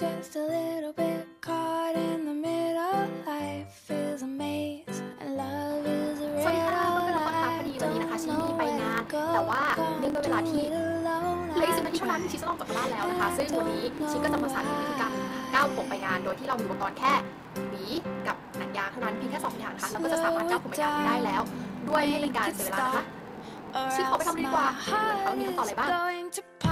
just a little bit caught in the middle. Life is a maze and love is a สวัสดีค่ะ riddle. เพื่อนๆทุกคนคะพอดีวันนี้นะคะ I ชิ don't มี know ไป where งาน to go. แต่ว่าเนื่องด้วยเวลา Can't ที่ do it alone. เหลยสิบ I นาทีเท่านั้น try. ชิจะต้องกลับบ้านแล้วนะคะซึ่งวันนี้ชิก็จะมาสาธิตวิธีการก้าวผมไปงาน โดยที่เรามีอุปกรณ์แค่หวีกับหนังยางเท่านั้นเพียงแค่สองอย่างค่ะเราก็จะสามารถก้าวผมไปงานได้แล้ว ด้วยไม่เป็นการเสียเวลานะคะ Or Sige, else hoppe sammen my lidt bare. heart Hoppe lidt bare, is lidt bare. going to pop. Cause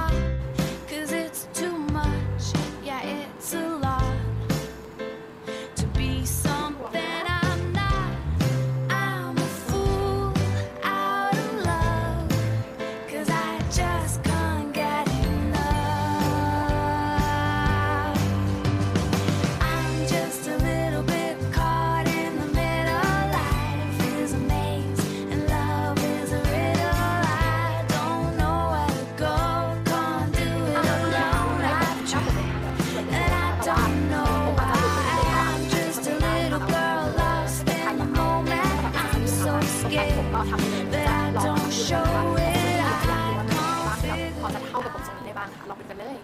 scared, but I don't show it. I can't พอจะ figure เข้ากับผมทรงนี้ได้บ้างค่ะลองดูกันเลย